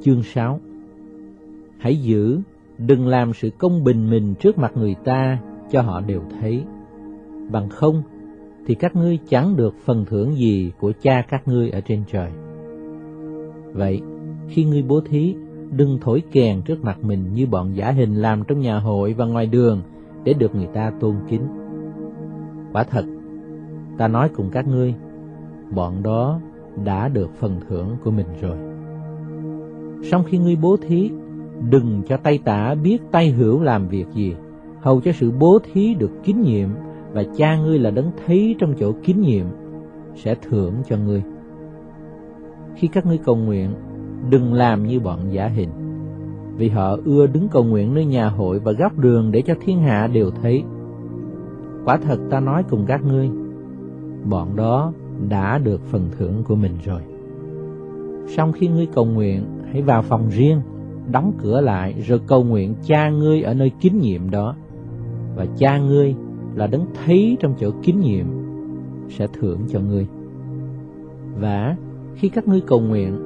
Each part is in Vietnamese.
Chương 6 Hãy giữ, đừng làm sự công bình mình trước mặt người ta cho họ đều thấy. Bằng không, thì các ngươi chẳng được phần thưởng gì của cha các ngươi ở trên trời. Vậy, khi ngươi bố thí, đừng thổi kèn trước mặt mình như bọn giả hình làm trong nhà hội và ngoài đường để được người ta tôn kính. Quả thật, ta nói cùng các ngươi, bọn đó đã được phần thưởng của mình rồi. Sau khi ngươi bố thí, đừng cho tay tả biết tay hữu làm việc gì, hầu cho sự bố thí được kín nhiệm và cha ngươi là đấng thấy trong chỗ kín nhiệm sẽ thưởng cho ngươi. Khi các ngươi cầu nguyện, đừng làm như bọn giả hình, vì họ ưa đứng cầu nguyện nơi nhà hội và góc đường để cho thiên hạ đều thấy. Quả thật ta nói cùng các ngươi, bọn đó đã được phần thưởng của mình rồi. Sau khi ngươi cầu nguyện, hãy vào phòng riêng, đóng cửa lại rồi cầu nguyện cha ngươi ở nơi kín nhiệm đó. Và cha ngươi là đấng thấy trong chỗ kín nhiệm sẽ thưởng cho ngươi. Và khi các ngươi cầu nguyện,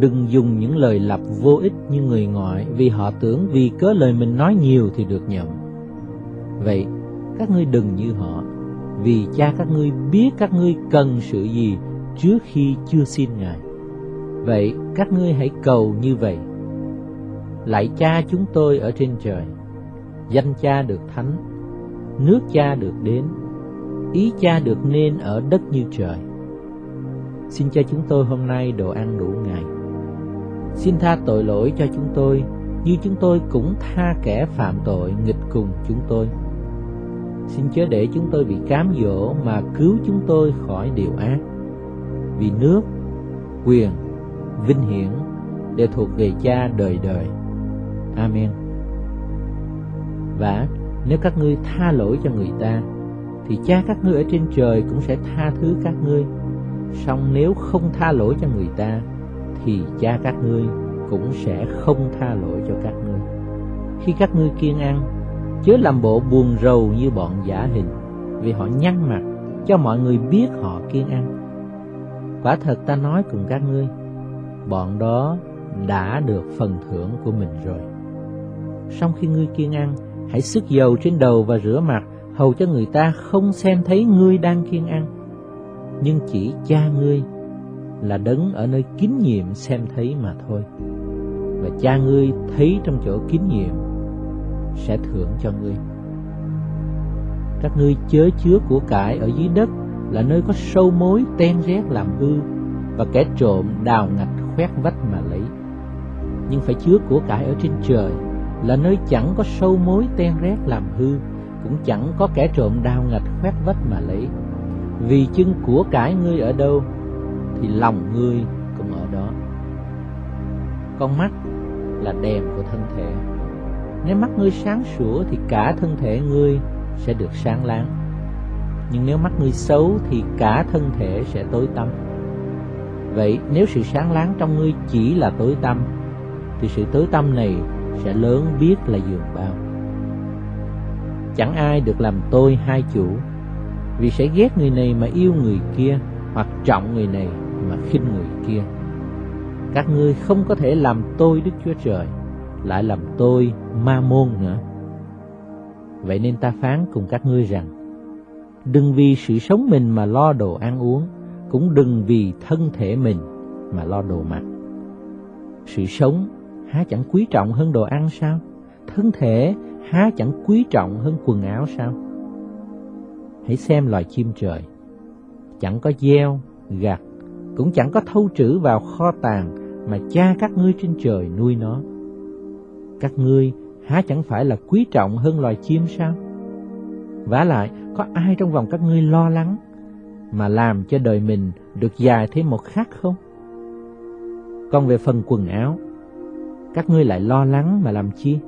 đừng dùng những lời lặp vô ích như người ngoại vì họ tưởng vì cớ lời mình nói nhiều thì được nhận. Vậy, các ngươi đừng như họ, vì cha các ngươi biết các ngươi cần sự gì trước khi chưa xin Ngài. Vậy, các ngươi hãy cầu như vậy. Lạy cha chúng tôi ở trên trời, danh cha được thánh, nước cha được đến, ý cha được nên ở đất như trời. Xin cho chúng tôi hôm nay đồ ăn đủ ngày. Xin tha tội lỗi cho chúng tôi, như chúng tôi cũng tha kẻ phạm tội nghịch cùng chúng tôi. Xin chớ để chúng tôi bị cám dỗ mà cứu chúng tôi khỏi điều ác. Vì nước, quyền, vinh hiển đều thuộc về cha đời đời. Amen. Và nếu các ngươi tha lỗi cho người ta, thì cha các ngươi ở trên trời cũng sẽ tha thứ các ngươi. Song nếu không tha lỗi cho người ta, thì cha các ngươi cũng sẽ không tha lỗi cho các ngươi. Khi các ngươi kiên ăn, chớ làm bộ buồn rầu như bọn giả hình, vì họ nhăn mặt cho mọi người biết họ kiên ăn. Quả thật ta nói cùng các ngươi, bọn đó đã được phần thưởng của mình rồi. Sau khi ngươi kiên ăn, hãy sức dầu trên đầu và rửa mặt, hầu cho người ta không xem thấy ngươi đang kiên ăn. Nhưng chỉ cha ngươi là đấng ở nơi kín nhiệm xem thấy mà thôi. Và cha ngươi thấy trong chỗ kín nhiệm sẽ thưởng cho ngươi. Các ngươi chớ chứa của cải ở dưới đất là nơi có sâu mối ten rét làm hư và kẻ trộm đào ngạch khoét vách mà lấy. Nhưng phải chứa của cải ở trên trời là nơi chẳng có sâu mối ten rét làm hư, cũng chẳng có kẻ trộm đào ngạch khoét vách mà lấy. Vì chân của cải ngươi ở đâu, thì lòng ngươi cũng ở đó. Con mắt là đèn của thân thể. Nếu mắt ngươi sáng sủa thì cả thân thể ngươi sẽ được sáng láng. Nhưng nếu mắt ngươi xấu thì cả thân thể sẽ tối tăm. Vậy nếu sự sáng láng trong ngươi chỉ là tối tăm, thì sự tối tăm này sẽ lớn biết là giường bao. Chẳng ai được làm tôi hai chủ, vì sẽ ghét người này mà yêu người kia, hoặc trọng người này mà khinh người kia. Các ngươi không có thể làm tôi Đức Chúa Trời, lại làm tôi ma môn nữa. Vậy nên ta phán cùng các ngươi rằng, đừng vì sự sống mình mà lo đồ ăn uống, cũng đừng vì thân thể mình mà lo đồ mặc. Sự sống há chẳng quý trọng hơn đồ ăn sao? Thân thể há chẳng quý trọng hơn quần áo sao? Hãy xem loài chim trời, chẳng có gieo, gặt, cũng chẳng có thâu trữ vào kho tàng mà cha các ngươi trên trời nuôi nó. Các ngươi há chẳng phải là quý trọng hơn loài chim sao? vả lại, có ai trong vòng các ngươi lo lắng mà làm cho đời mình được dài thêm một khắc không? Còn về phần quần áo, các ngươi lại lo lắng mà làm chi?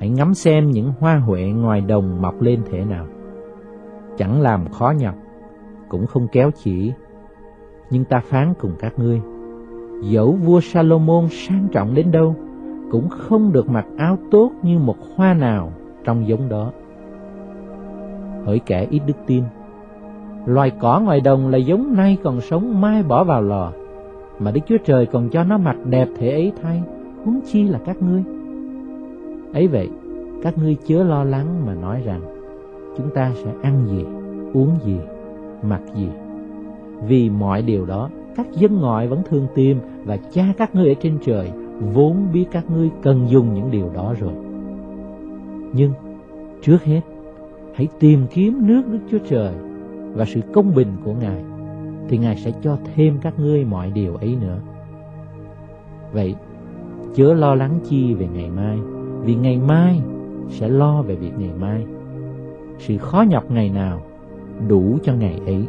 Hãy ngắm xem những hoa huệ ngoài đồng mọc lên thế nào. Chẳng làm khó nhọc, cũng không kéo chỉ. Nhưng ta phán cùng các ngươi, dẫu vua Salomon sang trọng đến đâu, cũng không được mặc áo tốt như một hoa nào trong giống đó. Hỡi kẻ ít đức tin, loài cỏ ngoài đồng là giống nay còn sống mai bỏ vào lò, mà Đức Chúa Trời còn cho nó mặt đẹp thể ấy thay, huống chi là các ngươi. Ấy vậy, các ngươi chớ lo lắng mà nói rằng, chúng ta sẽ ăn gì, uống gì, mặc gì. Vì mọi điều đó, các dân ngoại vẫn thường tìm và cha các ngươi ở trên trời vốn biết các ngươi cần dùng những điều đó rồi. Nhưng trước hết, hãy tìm kiếm nước Đức Chúa Trời và sự công bình của Ngài, thì Ngài sẽ cho thêm các ngươi mọi điều ấy nữa. Vậy, chớ lo lắng chi về ngày mai, vì ngày mai sẽ lo về việc ngày mai. Sự khó nhọc ngày nào đủ cho ngày ấy.